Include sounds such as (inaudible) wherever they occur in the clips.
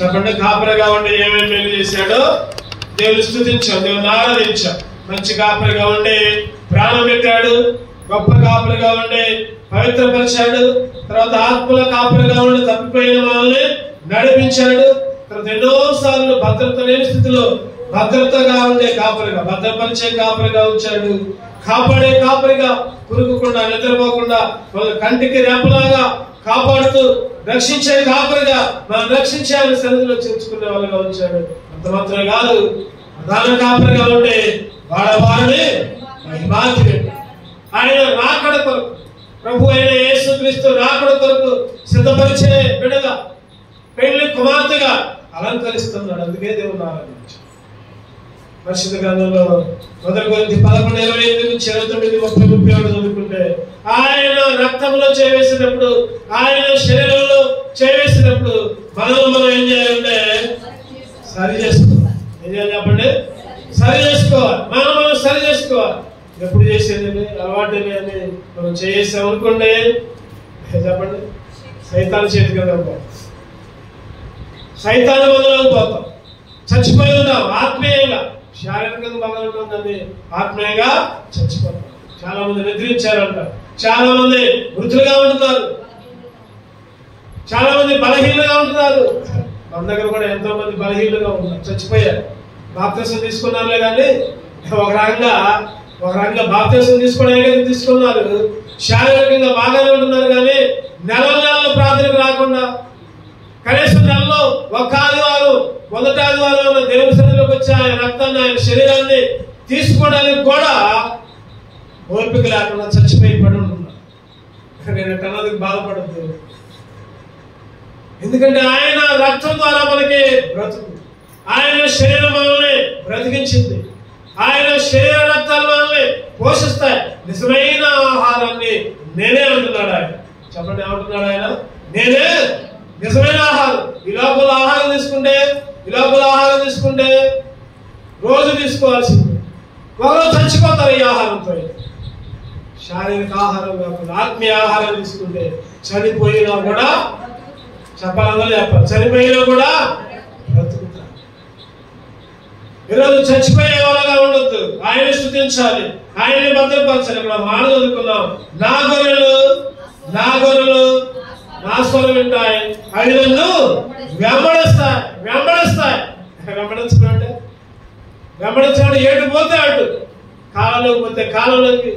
చెప్పండి కాపరిగా ఉండి ఏమేమి మేలు చేశాడో దేవుని స్థుతించాం దేవుని ఆరాధించాం మంచి కాపరిగా ఉండి ప్రాణం పెట్టాడు గొప్ప కాపరిగా ఉండి పవిత్రపరిచాడు తర్వాత ఆత్మల కాపరిగా ఉండి తప్పిపోయిన వాళ్ళని నడిపించాడు. తర్వాత ఎన్నో సార్లు భద్రత లేని స్థితిలో భద్రతగా ఉండే కాపరిగా భద్రపరిచే కాపరిగా ఉంచాడు. కాపాడే కాపరిగా కురుకుండా నిద్రపోకుండా వాళ్ళ కంటికి రెప్పలాగా కాపాడుతూ రక్షించే కాపరిగా మనం రక్షించే ఆయన సన్నిధిలో చేర్చుకునే వాళ్ళుగా ఉంచాడు. అంత మాత్రమే కాదు ప్రధాన కాపరిగా ఉండే వాడవారిని మహిమాతిని ఆయన రాకడ కొరకు ప్రభు అయిన యేసు క్రీస్తు రాకడ కొరకు సిద్ధపరిచే బిడగా పెళ్ళి కుమార్తెగా అలంకరిస్తున్నాడు. అందుకే దేవుని ఆరాధించాడు పరిశుద్ధ గ్రంథంలో మొదటి గురించి పదకొండు ఇరవై ఎనిమిది నుంచి ఇరవై తొమ్మిది ముప్పై ముప్పై ఒకటి చదువుకుంటే ఆయన రక్తంలో చేవేసినప్పుడు ఆయన శరీరంలో చేవేసినప్పుడు మనం మనం ఏం చేయాలంటే సరి చేసుకోవాలి. ఏం చేయాలి చెప్పండి? సరి చేసుకోవాలి. మనం మనం సరి చేసుకోవాలి. ఎప్పుడు చేసేది అలవాటుని అని మనం చేసాం అనుకోండి. చెప్పండి. సైతాన్ చేతి కింద పోతాం మొదలు పోతాం. చచ్చిపోయి ఉన్నాం ఆత్మీయంగా. శారీరకంగా మొదలవుతుందని ఆత్మీయంగా చచ్చిపోతారు. చాలా మంది నిద్రించారంటారు చాలా మంది వృద్ధులుగా ఉంటున్నారు. చాలా మంది బలహీనంగా ఉంటున్నారు. మన దగ్గర కూడా ఎంతో మంది బలహీనంగా ఉన్నారు. చచ్చిపోయారు. బాప్తీసం తీసుకున్నారులే కానీ ఒక రకంగా ఒక రకంగా బాప్తీసం తీసుకోవడానికి తీసుకున్నారు. శారీరకంగా బాగానే ఉంటున్నారు కానీ నెల నెలలు ప్రార్థనకు రాకుండా కనీసం నెలలో ఒక ఆదివారం మొదటి ఆదివారం దేవుని సన్నిధిలోకి వచ్చి ఆయన రక్తాన్ని ఆయన శరీరాన్ని తీసుకోవడానికి కూడా ఓపిక లేకుండా చచ్చిపోయి పడి ఉంటున్నాను నేను అన్నది బాధపడద్దు. ఎందుకంటే ఆయన రక్తం ద్వారా మనకి బ్రతుకు. ఆయన శరీరం మనల్ని బ్రతికించింది. ఆయన శరీర రక్తాలు మనల్ని పోషిస్తాయి. నిజమైన ఆహారాన్ని నేనే అంటున్నాడు ఆయన. చెప్పండి ఏమంటున్నాడు ఆయన? నేనే నిజమైన ఆహారం. ఈ లోపల ఆహారం తీసుకుంటే ఈ లోపల ఆహారం తీసుకుంటే రోజు తీసుకోవాల్సింది. ఒకరు చచ్చిపోతారు ఈ ఆహారంతో. శారీరక ఆహారం కాకుండా ఆత్మీయ ఆహారం తీసుకుంటే చనిపోయినా కూడా చెప్పాలన్నా చెప్పాలి. చనిపోయినా కూడా బ్రతుకుతారు. ఈరోజు చచ్చిపోయే వాళ్ళగా ఉండొద్దు. ఆయన స్థుతించాలి. ఆయన్ని భద్రపరచాలి. ఇక్కడ మాట చదువుకున్నాం నా గొర్రెలు నా గొర్రెలు నా స్వరం వింటాయి. అవి నన్ను వెంబడిస్తాయి వెంబడిస్తాయి వెంబడించడం అంటే వెంబడించడం ఏడు పోతే అటు కాలంలోకి పోతే కాలంలోకి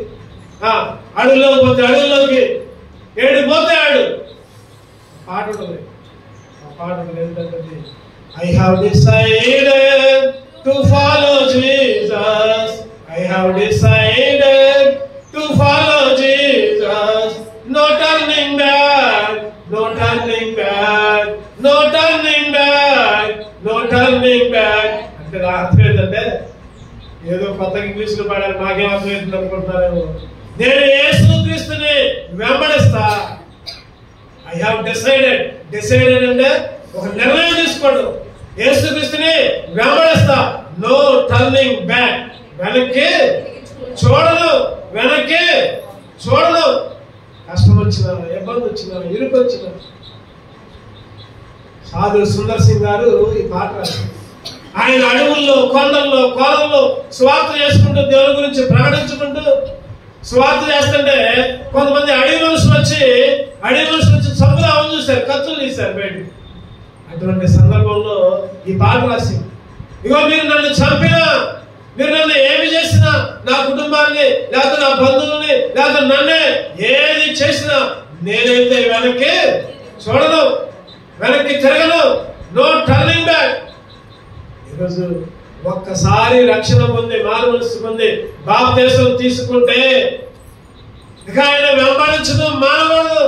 ఆ, పోతే అడవిలోకి ఏడు పోతే ఆడు పాట ఉంటుంది. ఆ పాట ఉంటుంది ఏంటంటే I have decided to follow Jesus I have decided to follow Jesus no turning back no turning back no turning back no turning back అంటే నా అర్థం ఏంటంటే ఏదో కొత్త ఇంగ్లీష్లో పాడాలి మాకేం అర్థమైంది అనుకుంటారేమో నేను యేసుక్రీస్తుని వెంబడిస్తా. ఐ హావ్ డిసైడెడ్ డిసైడెడ్ అంటే ఒక నిర్ణయం తీసుకోండు. యేసుక్రీస్తుని వెంబడిస్తా. నో టర్నింగ్ బ్యాక్ వెనక్కి చూడదు వెనక్కి చూడదు కష్టం వచ్చిన ఇబ్బంది వచ్చిన ఇరుకు వచ్చిన. సాధు సుందర్ సింగ్ గారు ఈ పాట రాశారు. ఆయన అడవుల్లో కొండల్లో కోలంలో స్వార్థ చేసుకుంటూ దేవుని గురించి ప్రకటించుకుంటూ స్వార్థ చేస్తుంటే కొంతమంది అడవి మనుషులు వచ్చి అడవి మనుషులు వచ్చి చంపులు అవని చూశారు ఖర్చులు తీశారు బయట. అటువంటి సందర్భంలో ఈ పాట రాసి ఇగో మీరు నన్ను చంపినా మీరు నన్ను ఏమి చేసినా నా కుటుంబాన్ని లేకపోతే నా బంధువుల్ని లేకపోతే నన్నే ఏది చేసినా నేనైతే వెనక్కి చూడను వెనక్కి తిరగను. నో టర్నింగ్ బ్యాక్ ఈరోజు ఒక్కసారి రక్షణ పొంది మారు మనసు పొంది బాప్తీసం తీసుకుంటే ఇక ఆయన వెంబడించడం మానకూడదు.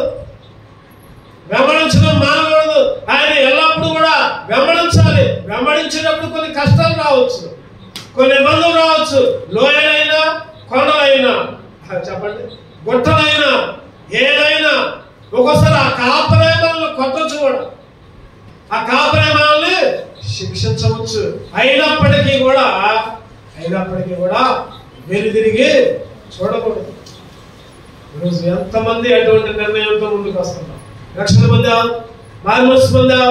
వెంబడించడం మానకూడదు. ఆయన ఎల్లప్పుడూ కూడా వెంబడించాలి. వెంబడించేటప్పుడు కొన్ని కష్టాలు రావచ్చు. కొన్ని ఇబ్బందులు రావచ్చు. లోయలైనా కొండలైనా. చెప్పండి. గుట్టలైనా ఏదైనా. ఒక్కోసారి ఆ కాపరేమాలను కొట్టచ్చు కూడా. ఆ కాపరేమాలని శిక్షించవచ్చు. అయినప్పటికీ కూడా అయినప్పటికీ కూడా వెనుదిరిగి చూడకూడదు. ఈరోజు ఎంతమంది అటువంటి నిర్ణయంతో ముందుకు వస్తున్నారు రక్షణ పొందాం మారుమనసు పొందాం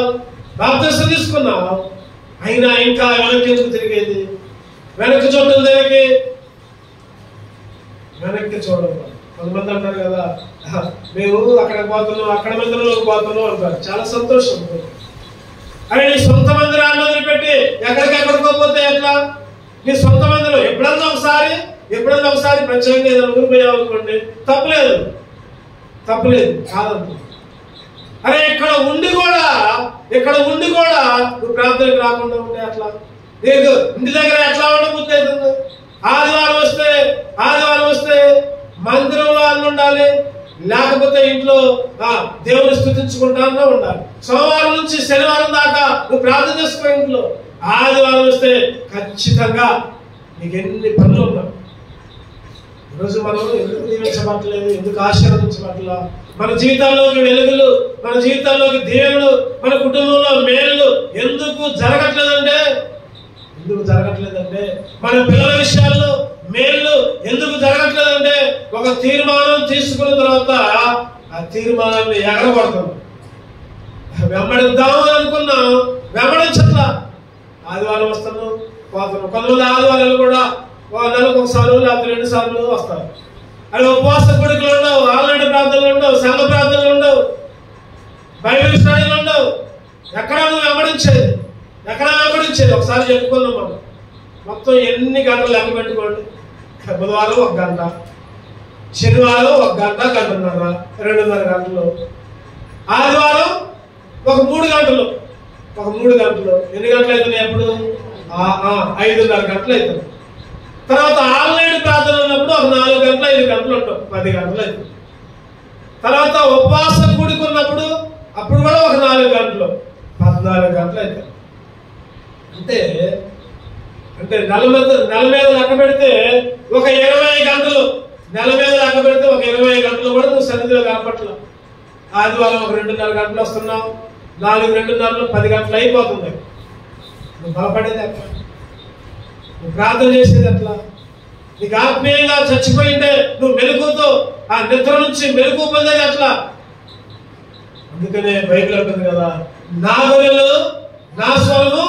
బాప్తిసం తీసుకున్నావు అయినా ఇంకా వెనక్కి ఎందుకు తిరిగేది వెనక్కి చూడటం దేనికి? వెనక్కి చూడడం. కొంతమంది అంటారు కదా "ఆహా, మేము అక్కడ పోతున్నాం అక్కడ మందిరంలోకి పోతున్నాం అంటారు. చాలా సంతోషం. అరే నీ సొంత మందిరాన్ని వదిలిపెట్టి ఎక్కడికెక్కడికో పోతే ఎట్లా? నీ సొంత మందిరం ఎప్పుడన్నా ఒకసారి ఎప్పుడన్నా ఒకసారి ప్రత్యేకంగా ఏదైనా ఊరు పోయావు అనుకోండి తప్పలేదు. తప్పలేదు కాదంట అరే ఇక్కడ ఉండి కూడా ఇక్కడ ఉండి కూడా నువ్వు ప్రార్థనకు రాకుండా ఉంటే అట్లా నీకు ఇంటి దగ్గర ఎట్లా ఉండబుద్ధి అవుతుంది? ఆదివారం వస్తే ఆదివారం వస్తే మందిరంలో అన్న ఉండాలి లేకపోతే ఇంట్లో దేవుని స్థుతించుకుంటానే ఉండాలి సోమవారం నుంచి శనివారం దాకా నువ్వు ప్రార్థన చేసుకో ఇంట్లో. ఆదివారం వస్తే ఖచ్చితంగా నీకు ఎన్ని పనులు ఉన్నావు ఈరోజు మనం ఎందుకు దీవించబట్టలేదు ఎందుకు ఆశీర్వదించబట్టలా? మన జీవితాల్లోకి వెలుగులు మన జీవితాల్లోకి దేవుడు మన కుటుంబంలో మేలు ఎందుకు జరగట్లేదంటే ఎందుకు జరగట్లేదంటే మన పిల్లల విషయాల్లో మేలు ఎందుకు జరగట్లేదంటే ఒక తీర్మానం తీసుకున్న తర్వాత ఆ తీర్మానాన్ని ఎగరబడతాం వెంబడిద్దాము అని అనుకున్నాం. వెంబడించట్ల ఆదివారం వస్తాను పోతాను కొంతమంది ఆదివారాలు కూడా ఒక నెలకు ఒకసారి లేకపోతే రెండు సార్లు వస్తారు. అది ఉపవాస కొడుకులు ఉండవు. ఆల్రెడీ ప్రార్థనలు ఉండవు. సంఘ ప్రార్థనలు ఉండవు. బైబిల్ స్టడీలు ఉండవు. ఎక్కడ నువ్వు వెంబడించేది? ఎక్కడ వెంబడించేది? ఒకసారి చెప్పుకుందాం మనం. మొత్తం ఎన్ని గంటలు లెక్క పెట్టుకోండి? బుధవారం ఒక గంట. శనివారం ఒక గంట గంటన్నర రెండున్నర గంటలు. ఆదివారం ఒక మూడు గంటలు. ఒక మూడు గంటలు. ఎన్ని గంటలు అవుతున్నాయి ఎప్పుడు ఐదున్నర గంటలు అవుతుంది. తర్వాత ఆన్లైన్ ప్రార్థన ఉన్నప్పుడు ఒక నాలుగు గంటలు ఐదు గంటలు ఉంటాం. పది గంటలు అవుతుంది. తర్వాత ఉపవాసం కూడుకున్నప్పుడు అప్పుడు కూడా ఒక నాలుగు గంటలు. పద్నాలుగు గంటలు అవుతాయి అంటే అంటే నెల మీద నెల మీద లెక్క పెడితే ఒక ఇరవై గంటలు. నెల మీద లెక్క పెడితే ఒక ఇరవై గంటలు కూడా నువ్వు సన్నిధిలో కనపట్లా ఆదివారం ఒక రెండున్నర గంటలు వస్తున్నావు. నాలుగు రెండున్నరలో పది గంటలు అయిపోతుంది. నువ్వు బలపడేది ఎట్లా? నువ్వు ప్రార్థన చేసేది ఎట్లా? నీకు ఆత్మీయంగా చచ్చిపోయింటే నువ్వు మెలుగుతో ఆ నిద్ర నుంచి మెలుగు పొందేది ఎట్లా? అందుకనే బైబిల్ అంటుంది కదా నాగులు నా స్వరము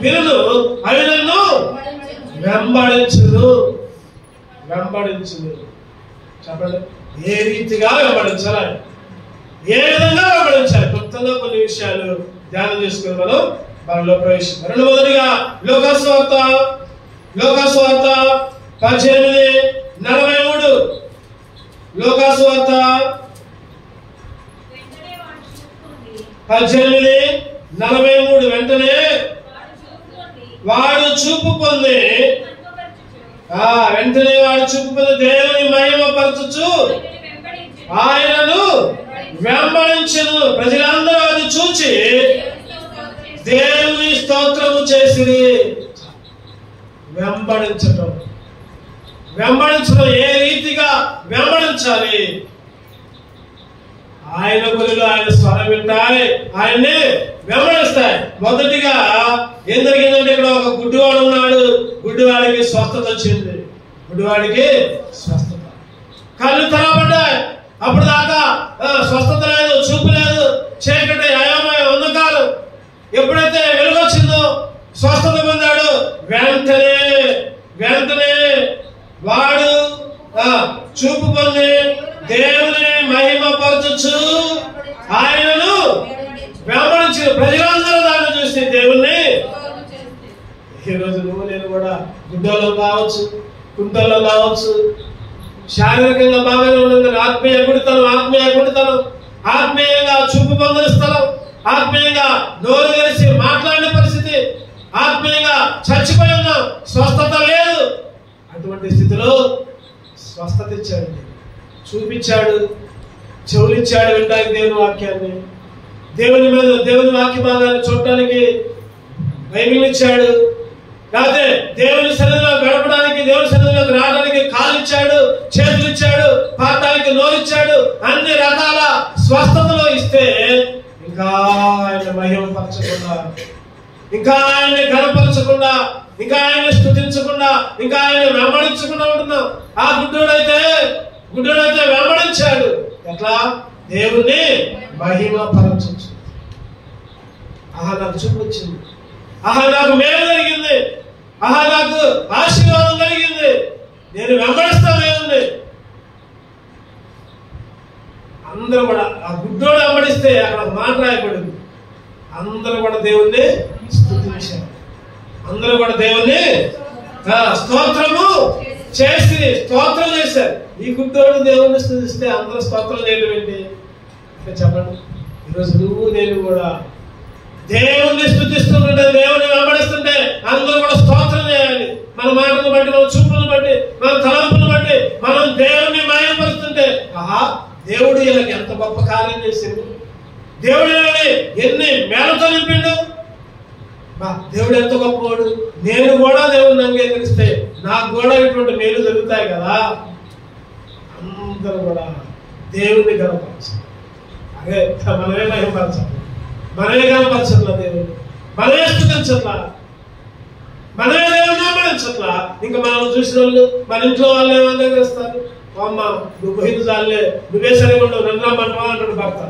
వినును అవి నన్ను వెంబడించదు వెంబడించదు చెప్పండి. ఏ రీతిగా వెంబడించాలి ఏ విధంగా వెంబడించాలి? కొత్తలో కొన్ని విషయాలు ధ్యానం చేసుకుని మనం మనలో ప్రవేశిస్తాం రెండు మొదటిగా లోకస్వార్త లోకస్వార్త పద్దెనిమిది నలభై మూడు. లోకస్వార్త పద్దెనిమిది నలభై మూడు. వెంటనే వాడు చూపుకుంది. చూపు పొంది. ఆ వెంటనే వాడు చూపు పొంది. దేవుని మహిమపరచుచు ఆయనను ఆయనను వెంబడించను. ప్రజలందరూ అది చూచి చేసి దేవుని స్తోత్రము చేసి వెంబడించటం. వెంబడించడం ఏ రీతిగా వెంబడించాలి? ఆయన గురిలో ఆయన స్వరం వింటాయి ఆయన్ని వెంబడిస్తాయి. మొదటిగా ఏం జరిగిందంటే ఇక్కడ ఒక గుడ్డివాడు ఉన్నాడు. గుడ్డివాడికి స్వస్థత వచ్చింది. గుడ్డివాడికి స్వస్థత. కళ్ళు తెరవబడ్డాయి. అప్పుడు దాకా ఆ, స్వస్థత లేదు చూపు లేదు. చీకటి అయోమయ అంధకారం. ఎప్పుడైతే వెలుగొచ్చిందో స్వస్థత పొందాడు వెంటనే వెంటనే వాడు ఆ, చూపు పొంది దేవుని మహిమపరచు ఆయనను వెంబడించిన ప్రజలందరూ దాన్ని చూసి దేవుణ్ణి ఈరోజు ఈ నువ్వు నేను కూడా గుడ్డలో కావచ్చు కుంటల్లో కావచ్చు. శారీరకంగా బాగానే ఉండదు ఆత్మీయ గుడితనం ఆత్మీయ గుడితనం ఆత్మీయంగా చూపు పొందిన స్థలం ఆత్మీయంగా నోరు తెరిచి మాట్లాడిన పరిస్థితి ఆత్మీయంగా చచ్చిపోయి ఉన్నాం స్వస్థత లేదు. అటువంటి స్థితిలో స్వస్థత ఇచ్చాడు చూపించాడు. చెవులిచ్చాడు వినడానికి దేవుని వాక్యాన్ని. దేవుని మీద దేవుని వాక్య భాగాన్ని చూడటానికి బైబిల్ ఇచ్చాడు. లేకపోతే దేవుని సన్నిధిలో గడపడానికి దేవుని సన్నిధిలోకి రావడానికి కాలు ఇచ్చాడు చేతులు ఇచ్చాడు పాతానికి నోరిచ్చాడు అన్ని రకాల స్వస్థతలు ఇస్తే ఇంకా ఆయన మహిమపరచకుండా ఇంకా ఆయన్ని గణపరచకుండా ఇంకా ఆయన స్థుతించకుండా ఇంకా ఆయన వెంబడించకుండా ఉంటున్నాం. ఆ గుడ్డోడైతే గుడ్డోడైతే వెంబడించాడు. ఎట్లా? దేవుణ్ణి మహిమపరచచ్చు ఆహా నాకు చూపు వచ్చింది ఆహా నాకు మేలు జరిగింది. ఆహా నాకు ఆశీర్వాదం కలిగింది. నేను వెంబడిస్తానేముంది అందరూ కూడా ఆ గుడ్డోడు వెంబడిస్తే అక్కడ మాట రాయబడింది. అందరూ కూడా దేవుణ్ణి స్థుతించారు. అందరూ కూడా దేవుణ్ణి స్తోత్రము చేసి స్తోత్రం చేశారు. ఈ గుడ్డోడు దేవుని స్థుతిస్తే అందరూ స్తోత్రం చేయడం ఏంటి? చెప్పండి. ఈరోజు నువ్వు నేను కూడా దేవుణ్ణి స్థుతిస్తుంటే దేవుని వెంబడిస్తుంటే అందరూ కూడా స్తోత్రం చేయాలి. మన మాటలు బట్టి మన చూపులను బట్టి మన తలంపులను బట్టి మనం దేవుణ్ణి మాయపరుస్తుంటే ఆహా దేవుడు ఇలాగ ఎంత గొప్ప కార్యం చేసిండు. దేవుడు ఎన్ని మేలతో నింపిండు దేవుడు ఎంత గొప్పవాడు? నేను కూడా దేవుడిని అంగీకరిస్తే నాకు కూడా ఇటువంటి మేలు జరుగుతాయి కదా? అందరూ కూడా దేవుణ్ణి గనపరచాలి అదే మనమే మహిమపరచాలి. మనమే కనపరచట్లా దేవుడు? మనమే స్థుతించట్లా? మనమే దేవుడిని వెంబడించట్లా ఇంకా మనం చూసిన వాళ్ళు మన ఇంట్లో వాళ్ళు ఏమన్నా చేస్తారు? అమ్మ నువ్వు పోయింది చాలే నువ్వే సరిగా ఉండవు నన్ను రమ్మంటావా అంటాడు భర్త.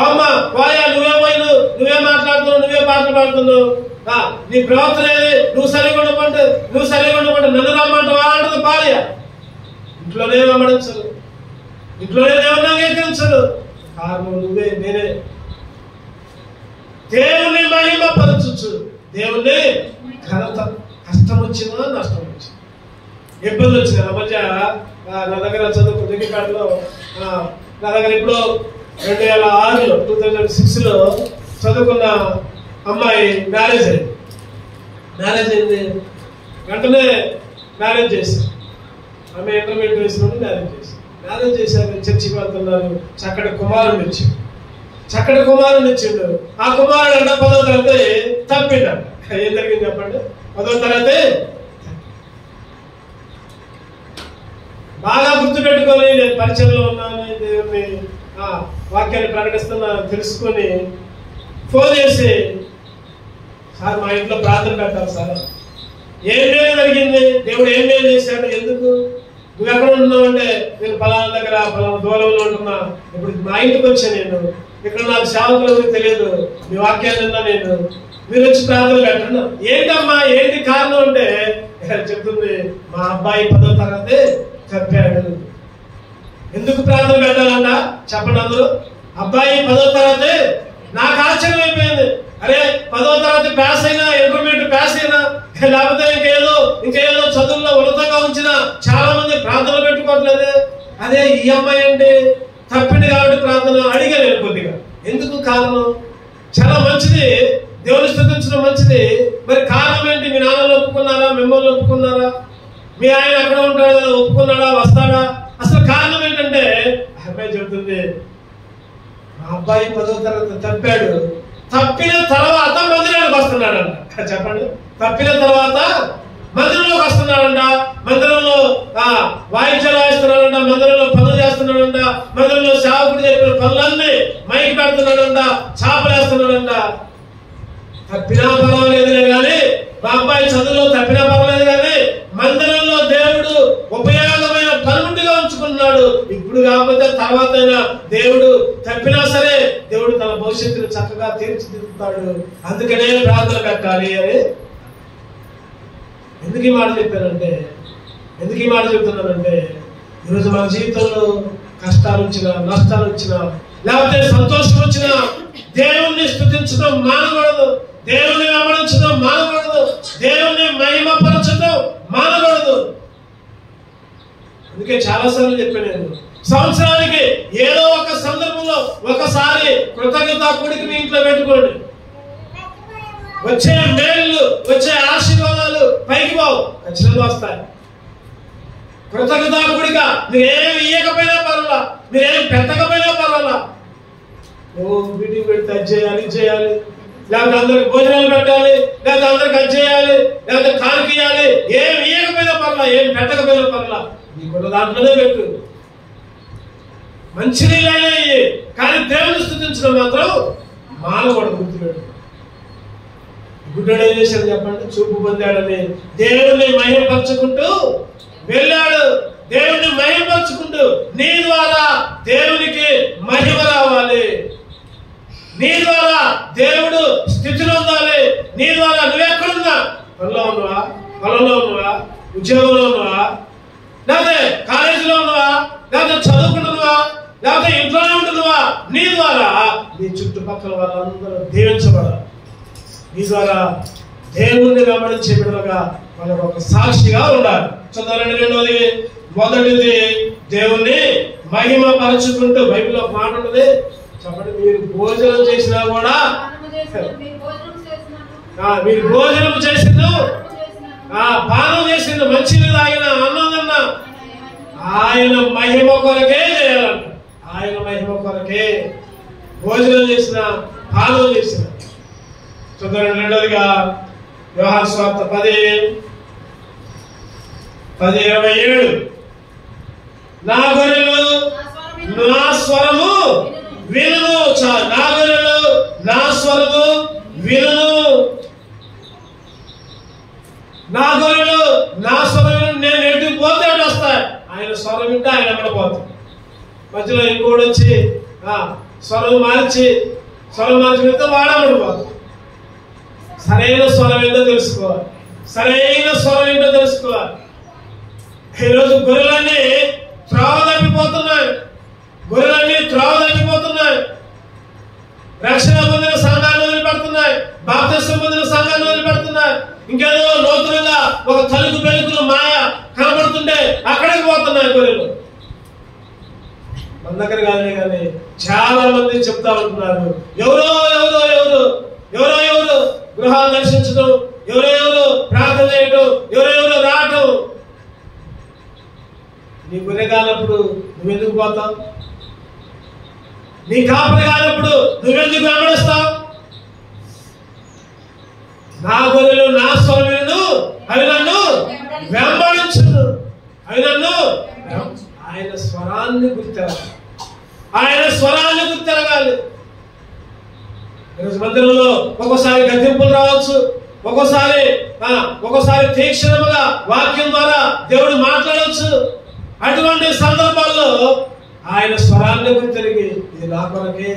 అమ్మ పోయా నువ్వే పోయిను నువ్వే మాట్లాడుతున్నావు నువ్వే పాటలు పాడుతున్నావు. నీ ప్రవర్తన ఏది? నువ్వు సరిగా ఉండమంటే నువ్వు సరిగా ఉండమంటే నన్ను రమ్మంటావా? అంటుంది భార్య. ఇంట్లోనే వెంబడించరు ఇంట్లోనే ఏమన్నా అంగీకరించరు కారణం నువ్వే నేనే. దేవుని మహిమ పరచచ్చు దేవుని ఘనత కష్టం వచ్చినా నష్టం వచ్చింది ఇబ్బంది వచ్చిన మధ్య నా దగ్గర చదువు దిగికాడలో నా దగ్గర ఇప్పుడు రెండు వేల ఆరులో టూ థౌజండ్ సిక్స్లో చదువుకున్న అమ్మాయి మ్యారేజ్ అయింది. మ్యారేజ్ అయింది. వెంటనే మ్యారేజ్ చేశారు. ఆమె ఇంటర్మీడియట్ వేసినప్పుడు మ్యారేజ్ చేశారు. మ్యారేజ్ చేశారు చర్చికి వెళ్తున్నారు. చక్కటి కుమారుడు ఇచ్చిండు చక్కటి కుమారుడు ఇచ్చిండు. ఆ కుమారుడు అన్న పదో తరగతి తప్పిండు ఏం జరిగింది చెప్పండి? పదో తరగతి బాగా గుర్తుపెట్టుకొని నేను పరిచయంలో ఉన్నాను. దేవుని వాక్యాన్ని ప్రకటిస్తున్నా తెలుసుకొని ఫోన్ చేసి సార్ మా ఇంట్లో ప్రార్థన పెట్టాలి సార్. ఏం మేలు జరిగింది? దేవుడు ఏం మేలు చేశాడు? ఎందుకు? నువ్వు ఎక్కడ ఉంటున్నావు అంటే నేను ఫలానా దగ్గర ఫలానా దూరంలో ఉంటున్నా. ఇప్పుడు మా ఇంటికి వచ్చాను నేను? ఇక్కడ నాకు సేవకులు తెలియదు. మీ వాక్యాన్ని విన్నా నేను. మీరు వచ్చి ప్రార్థన పెట్టండి. ఏంటమ్మా? ఏంటి కారణం? అంటే చెప్తుంది మా అబ్బాయి పదో తరగతి చెప్పాడు ఎందుకు ప్రార్థన పెట్టాలంట చెప్పండి అందరూ. అబ్బాయి పదో తరగతి నాకు ఆశ్చర్యం అయిపోయింది. అరే పదో తరగతి పాస్ అయినా ఇంటర్మీడియట్ పాస్ అయినా లేకపోతే ఇంకేదో ఇంకేదో చదువుల్లో ఉన్నతంగా ఉంచిన చాలా మంది ప్రార్థనలు పెట్టుకోవట్లేదే. అదే ఈ అమ్మాయి అంటే తప్పింది కాబట్టి ప్రార్థన అడిగా నేను కొద్దిగా. ఎందుకు కారణం? చాలా మంచిది. దేవుని స్థుతించడం మంచిది. మరి కారణం ఏంటి? మీ నాన్నలు ఒప్పుకున్నారా? మిమ్మల్ని ఒప్పుకున్నారా? మీ ఆయన ఎక్కడ ఉంటాడు ఒప్పుకున్నాడా? వస్తాడా? అసలు ఏంటంటే అబ్బాయి చెబుతుంది మా అబ్బాయి పదో తరగతి తప్పాడు. తప్పిన తర్వాత మందిరానికి వస్తున్నాడంట. చెప్పండి. తప్పిన తర్వాత మందిరంలోకి వస్తున్నాడంట. మందిరంలో ఆ, వాయిద్యాలు వాయిస్తున్నాడంట మందిరంలో పనులు చేస్తున్నాడంట. మందిరంలో సేవకుడు చెప్పిన పనులన్నీ మైకి పెడుతున్నాడంట. చేపలేస్తున్నాడంట తప్పినా పర్వాలేదులే కానీ మా అబ్బాయి చదువులో తప్పినా పర్వాలేదు కానీ మందిరంలో దేవుడు ఉపయోగమైన పనులు రాసుకున్నాడు ఇప్పుడు కాకపోతే తర్వాత దేవుడు తప్పినా సరే దేవుడు తన భవిష్యత్తును చక్కగా తీర్చిదిద్దుతాడు. అందుకనే ప్రార్థన పెట్టాలి. అని ఎందుకు ఈ మాట చెప్పానంటే ఎందుకు ఈ మాట చెప్తున్నానంటే ఈరోజు మన జీవితంలో కష్టాలు వచ్చినా నష్టాలు వచ్చినా లేకపోతే సంతోషం వచ్చినా దేవుణ్ణి స్థుతించడం మానకూడదు. దేవుణ్ణి వెంబడించడం మానకూడదు. దేవుణ్ణి మహిమపరచడం మానకూడదు. అందుకే చాలా సార్లు చెప్పాను నేను. సంవత్సరానికి ఏదో ఒక సందర్భంలో ఒకసారి కృతజ్ఞత కొడుకు మీ ఇంట్లో పెట్టుకోండి. వచ్చే మేళ్ళు వచ్చే ఆశీర్వాదాలు పైకి పోవు ఖచ్చితంగా వస్తాయి. కృతజ్ఞతాకుడిగా మీరేం ఇయ్యకపోయినా పర్వాలా మీరేం పెట్టకపోయినా పర్వాలా. నువ్వు మీటింగ్ పెడితే అది చేయాలి ఇది చేయాలి. లేకపోతే అందరికి భోజనాలు పెట్టాలి లేకపోతే అందరికి అది చేయాలి లేకపోతే కానుక ఇయ్యాలి ఏం ఇయ్యకపోయినా పర్లా ఏం పెట్టకపోయినా పర్లా నీకున్న దాంట్లోనే పెట్టు. మంచి నీళ్ళనే కానీ దేవుని స్థుతించడం మాత్రం మానవుడు గుర్తుపెట్టు. గుడ్డడు ఏం చేశాడు చెప్పండి? చూపు పొందాడని. దేవుణ్ణి మహిమపరచుకుంటూ వెళ్ళాడు. దేవుణ్ణి మహిమపరచుకుంటూ నీ ద్వారా దేవునికి మహిమ రావాలి. నీ ద్వారా దేవుడు స్థితిలో ఉండాలి. నీ ద్వారా నువ్వెక్కడున్నా పనిలో ఉన్నావా? పొలంలో ఉన్నావా? ఉద్యోగంలో ఉన్నావా? లేకపోతే కాలేజీలో ఉన్నావా? లేకపోతే చదువుకుంటున్నావా? లేకపోతే ఇంట్లోనే ఉంటున్నావా? నీ ద్వారా. నీ చుట్టుపక్కల వాళ్ళందరూ దీవించబడాలి నీ ద్వారా దేవుణ్ణి వెంబడించే బిడ్డలుగా వాళ్ళకు ఒక సాక్షిగా ఉండాలి. చదవాలండి రెండవది మొదటిది దేవుణ్ణి మహిమ పరచుకుంటూ బైబిల్లో ఒక మాట ఉంటుంది చెప్పండి మీరు భోజనం చేసినా కూడా మీరు భోజనం చేసిన. ఆ పానం చేసిన మంచినీళ్ళు తాగిన అన్నదన్న ఆయన మహిమ కొరకే చేయాలంట. ఆయన మహిమ కొరకే భోజనం చేసిన పానం చేసిన. చూద్దాం రెండోదిగా వ్యవహార స్వార్థ పది పది ఇరవై ఏడు. నా గొర్రెలు నా స్వరము నా వినును నా గొర్రెలు నా స్వరము వినును. నా గొర్రెలు నా స్వరం నేను ఎటు పోతే అటు వస్తాయి. ఆయన స్వరం వింటే ఆయన ఎక్కడ పోతాయి మధ్యలో ఇంకోటి వచ్చి స్వరం మార్చి స్వరం మార్చి వెళ్తే వాడమని పోతాం సరైన స్వరం ఏంటో తెలుసుకోవాలి. సరైన స్వరం ఏంటో తెలుసుకోవాలి. ఈరోజు గొర్రెలన్నీ త్రోవ తప్పిపోతున్నాయి. గొర్రెలన్నీ త్రోవ తప్పిపోతున్నాయి. రక్షణ పొందిన సంఘాన్ని వదిలిపెడుతున్నాయి. బాప్తిష్టం పొందిన సంఘాన్ని వదిలిపెడుతున్నాయి. ఇంకేదో లోతులుగా ఒక తలుపు పెలుకులు మాయ కనబడుతుంటే అక్కడికి పోతున్నాయి గొర్రెలు. మన దగ్గర కానీ కానీ చాలా మంది చెప్తా ఉంటున్నారు. ఎవరో ఎవరో ఎవరు ఎవరో ఎవరు గృహాలు దర్శించడం ఎవరో ఎవరు ప్రార్థన చేయటం ఎవరో ఎవరు రావటం. నీ గొర్రె కానప్పుడు నువ్వెందుకు పోతావు? నీ కాపరి కానప్పుడు నువ్వెందుకు వెంబడిస్తావు? నా గొర్రెలు నా స్వరములను అవి నన్ను వెంబడించదు అవి నన్ను ఆయన స్వరాన్ని గుర్తెరగాలి. ఆయన స్వరాన్ని గుర్తెరగాలి. ఈరోజు మందిరంలో ఒక్కోసారి గద్దెంపులు రావచ్చు. ఒక్కోసారి ఒక్కోసారి తీక్షణముగా వాక్యం ద్వారా దేవుడు మాట్లాడవచ్చు. అటువంటి సందర్భాల్లో ఆయన స్వరాన్ని తిరిగి ఇది నా కొరకే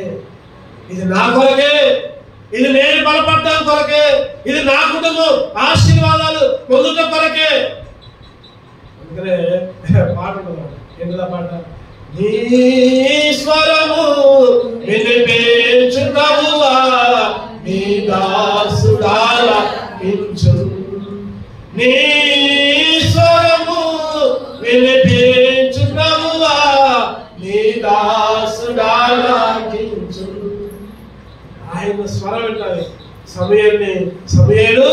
ఇది నా కొరకే ఇది నేను బలపడటం కొరకే. ఇది నా కుటుంబం. ఆశీర్వాదాలు పొందుట కొరకే. అందుకనే పాట ఉన్నది. పాట? నీ స్వరము వినిపించుటవువా నీ దాసుడాలకించు నీ ఆయన సమయాన్ని సమయాలు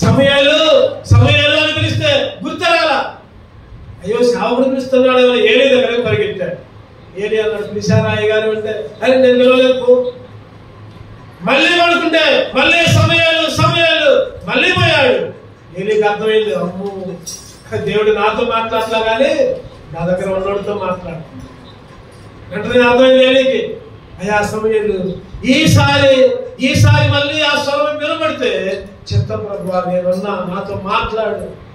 సమయాలు సమయాలు అని పిలిస్తే గుర్తెరగాల అయ్యో సావుడు పిలుస్తున్నాడు అని ఏలే దగ్గరకు పరిగెత్తాడు. ఏలి అన్నాడు పిలిచారా గారు అంటే అరే నేను నిలవలేదు మళ్ళీ పడుకుంటే మళ్ళీ సమయాలు సమయాలు మళ్ళీ పోయాడు. ఏలికి అర్థమైంది అమ్మో దేవుడు నాతో మాట్లాడలా కానీ నా దగ్గర ఉన్నోడితో మాట్లాడుతుంది వెంటనే అర్థమైంది ఏలికి. అయ్యా సమయాలు ఈసారి ఈసారి మళ్ళీ ఆ స్వరం వినబడితే చిత్త ప్రభు నేనున్నా నాతో మాట్లాడు.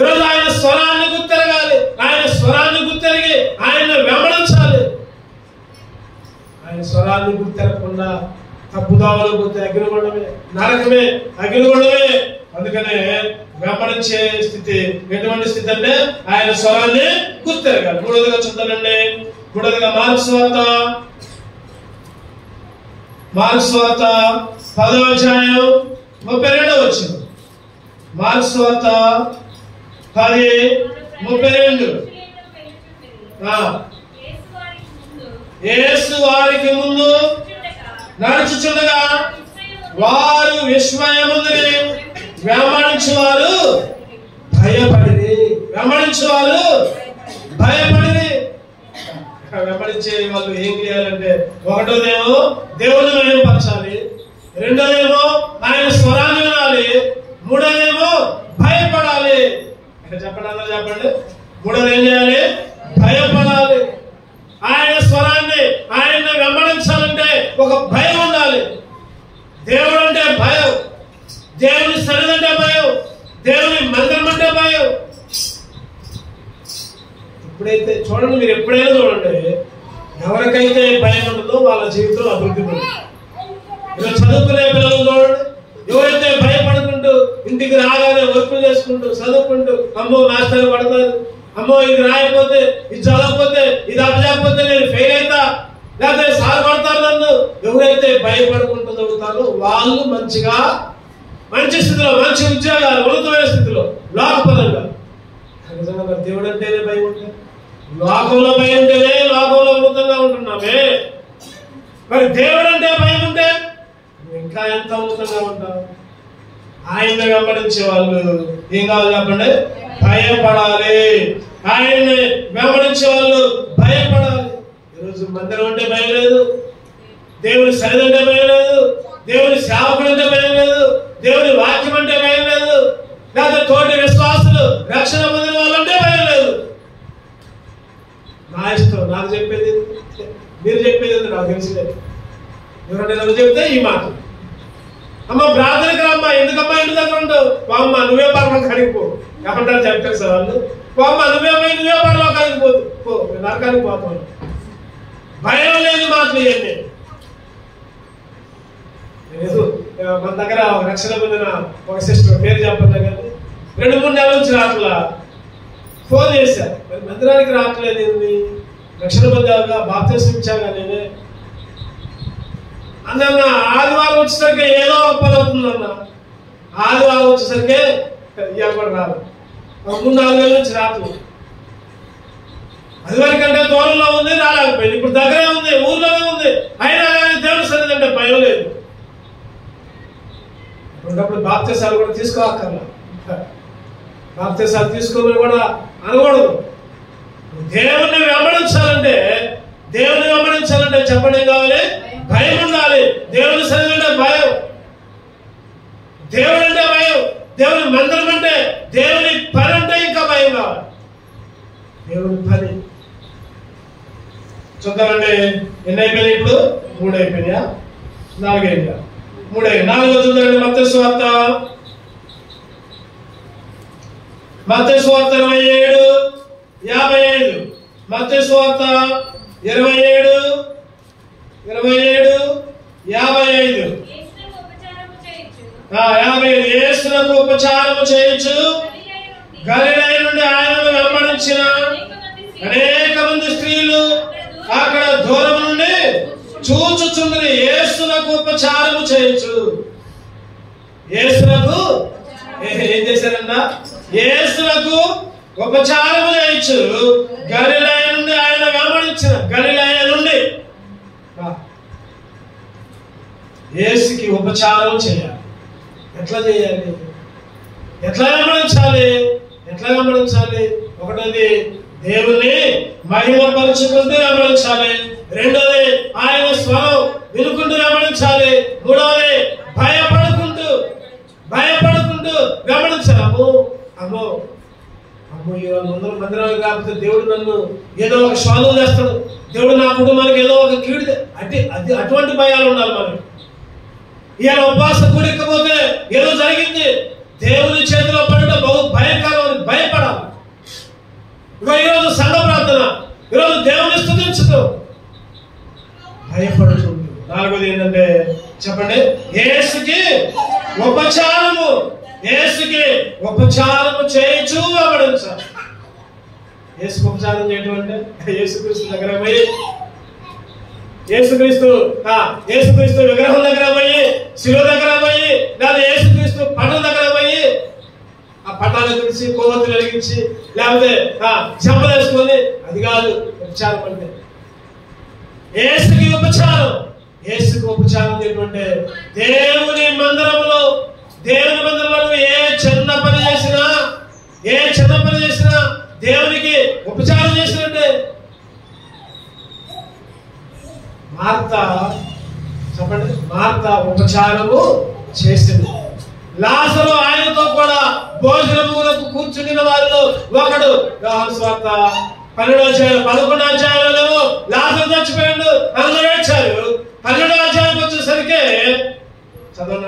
ఈరోజు ఆయన స్వరాన్ని గుర్తెరగాలి. ఆయన స్వరాన్ని గుర్తెరిగి ఆయన వెంబడించాలి. ఆయన స్వరాన్ని గుర్తెరగకుండా తప్పుదావలు గుర్తు అగ్నిగొండమే నరకమే అగ్నిగొండమే. అందుకనే వెంబడించే స్థితి ఎటువంటి స్థితి అంటే ఆయన స్వరాన్ని గుర్తెరగాలి. మూడోదిగా చూద్దానండి మూడోదిగా మార్క్స్ వార్త పదవ అధ్యాయం ముప్పై రెండవ వచ్చింది మార్క్స్వార్త పది ముప్పై రెండు. ఏసు వారికి ముందు నడుచుచుండగా వారు విస్మయముందని వెంబడించువారు. భయపడిరి. వెంబడించువారు. భయపడి వెంబడించే వాళ్ళు ఏం చేయాలంటే ఒకటోదేమో దేవుని మహిమపరచాలి రెండోదేమో ఆయన స్వరాన్ని వినాలి మూడోదేమో భయపడాలి. ఇక్కడ చెప్పండి అందరూ చెప్పండి. మూడోది ఏం చేయాలి? భయపడాలి. ఆయన స్వరాన్ని ఆయన వెంబడించాలంటే ఒక భయం ఉండాలి. దేవుడు అంటే భయం. దేవుని సరిదంటే భయం. దేవుని మందిరం అంటే భయం ఎప్పుడైతే చూడండి మీరు ఎప్పుడైనా చూడండి ఎవరికైతే భయం ఉండదో వాళ్ళ జీవితం అభివృద్ధి పొందుతుంది ఇలా చదువుకునే పిల్లలు చూడండి ఎవరైతే భయపడుకుంటూ ఇంటికి రాగానే వర్క్ చేసుకుంటూ చదువుకుంటూ అమ్మో మాస్టర్ పడతారు అమ్మో ఇది రాయకపోతే ఇది చదవకపోతే ఇది అప్పలేకపోతే నేను ఫెయిల్ అవుతా లేకపోతే సార్ పడతారు నన్ను. ఎవరైతే భయపడుకుంటూ చదువుతారో వాళ్ళు మంచిగా మంచి స్థితిలో మంచి ఉద్యోగాలు ఉన్నతమైన స్థితిలో లోకపరంగా. నిజంగా దేవుడు అంటేనే భయం ఉంటుంది లోకంలో భయం ఉంటేనే లోకంలో ఉన్నతంగా ఉంటున్నామే. మరి దేవుడు అంటే భయం ఉంటే? ఇంకా ఎంత ఉన్నతంగా ఉంటావు ఆయన వెంబడించే వాళ్ళు ఏం కావాలి చెప్పండి? భయపడాలి. ఆయన్ని వెంబడించే వాళ్ళు భయపడాలి. ఈరోజు మందిరం అంటే భయం లేదు. దేవుని సన్నిధి అంటే భయం లేదు. దేవుని సేవకుడు అంటే భయం లేదు. దేవుని వాక్యం అంటే భయం లేదు. లేదా తోటి విశ్వాసులు రక్షణ పొందిన వాళ్ళంటే భయం లేదు నా ఇష్టం నాకు చెప్పేది మీరు చెప్పేది నాకు తెలిసిలేదు. ఎవరంటే నాకు చెప్తే ఈ మాట. అమ్మ ప్రార్థనకి రమ్మా ఎందుకమ్మా ఇంటి దగ్గర ఉండవు? అమ్మ నువ్వే పర్వం కరిగిపో ఏమంటారు చెప్తారు సార్ వాళ్ళు? అమ్మ నువ్వే పోయి నువ్వే పర్వం పోతు పో. నరకానికి పోతాను. భయం లేదు మాకు ఇవన్నీ. లేదు మన దగ్గర ఒక రక్షణ పొందిన ఒక సిస్టర్ పేరు చెప్పండి కానీ రెండు మూడు నెలల నుంచి రాట్లా ఫోన్ చేశారు మరి మందిరానికి రావట్లేదు ఏంది? రక్షణ పొందాక బాప్తీసం ఇచ్చాక నేనే. అన్న ఆదివారం వచ్చేసరికి ఏదో ఒక పని అవుతుందన్న ఆదివారం వచ్చేసరికి ఇవాళ కూడా రాదు. ఒక మూడు నాలుగు వేల నుంచి రాదు. అది వరకంటే దూరంలో ఉంది రాలేకపోయింది. ఇప్పుడు దగ్గరే ఉంది ఊర్లోనే ఉంది. అయినా కానీ దేవుడు సన్నిధి అంటే భయం లేదు. ఉన్నప్పుడు బాప్తీసాలు కూడా తీసుకోక్కర్లా బాప్తీసాలు తీసుకోమని కూడా అనకూడదు. దేవుణ్ణి వెంబడించాలంటే దేవుని వెంబడించాలంటే చెప్పడం కావాలి? భయం ఉండాలి. దేవుని సన్నిధి భయం. దేవుడు అంటే భయం. దేవుని మందిరం అంటే దేవుని పని అంటే ఇంకా భయం కావాలి. దేవుని పని. చూద్దామండి. ఎన్ని అయిపోయినాయి ఇప్పుడు? మూడు అయిపోయినాయా? నాలుగైనా మూడు అయిపోయి నాలుగో చూద్దామండి. మత స్వార్త మత స్వార్థ ఇరవై ఏడు యాభై ఐదు మత స్వార్త ఇరవై ఏడు ఇరవై ఏడు యాభై ఐదు. యాభై ఐదు. యేసునకు ఉపచారము చేయొచ్చు గలిలయ నుండి ఆయనను వెంబడించిన అనేక మంది స్త్రీలు అక్కడ దూరం నుండి చూచుచుండ్రి. యేసునకు ఉపచారము చేయొచ్చు యేసునకు ఏ- ఏం చేశారంట యేసునకు ఉపచారము చేయొచ్చు గలిలయ నుండి ఆయన వెంబడించిన గలిలయ నుండి. ఏసుకి ఉపచారం చేయాలి. ఎట్లా చేయాలి? ఎట్లా వెంబడించాలి? ఎట్లా వెంబడించాలి? ఒకటోది దేవుని మహిమపరుచుకుంటూ వెంబడించాలి. రెండోది ఆయన స్వరం వినుకుంటూ వెంబడించాలి. మూడోది భయపడుకుంటూ భయపడుకుంటూ వెంబడించాలి. అమ్మో. అమ్మో అమ్మో వందల మందిరాలు కాకపోతే దేవుడు నన్ను ఏదో ఒక శోధన చేస్తాడు దేవుడు నా కుటుంబానికి ఏదో ఒక కీడు అంటే అది అటువంటి భయాలు ఉండాలి మనకి. ఇవాళ ఉపవాస కూడకపోతే ఏదో జరిగింది. దేవుని చేతిలో పడటం బహు భయంకరం భయపడాలి. ఇగో ఈరోజు సంఘ ప్రార్థన. ఈరోజు దేవుని స్థుతించదు భయపడుతుంది నాలుగోది ఏంటంటే చెప్పండి ఏసుకి ఉపచారము. యేసుకి ఉపచారము చేయించు అవడం సార్. యేసు ఉపచారం చేయడం అంటే యేసుక్రీస్తు దగ్గర పోయి యేసుక్రీస్తు యేసుక్రీస్తు విగ్రహం దగ్గర పోయి శిలువ దగ్గర పోయి లేదా యేసుక్రీస్తు పటం దగ్గర పోయి ఆ పటాలు తుడిచి కొవ్వొత్తులు వెలిగించి లేకపోతే ఆ, చెంపలేసుకొని అది కాదు ఉపచారం అంటే. ఏసుకి ఉపచారం. ఏసుకు ఉపచారం ఏంటంటే దేవుని మందిరంలో దేవుని మందిరంలో నువ్వు ఏ చిన్న పని చేసినా ఏ చిన్న పని చేసినా దేవునికి ఉపచారం చేసినట్టే. మార్త చెప్పండి మార్త ఉపచారము చేసింది. లాసరు ఆయనతో కూడా భోజనములకు కూర్చుని వారిలో ఒకడు స్వార్త పన్నెండు అధ్యాయులు పదకొండు అధ్యాయులలో లాసరు చచ్చిపోయాడు అందరూ ఏడ్చారు. పన్నెండు అధ్యాయులకు వచ్చేసరికి చదవండి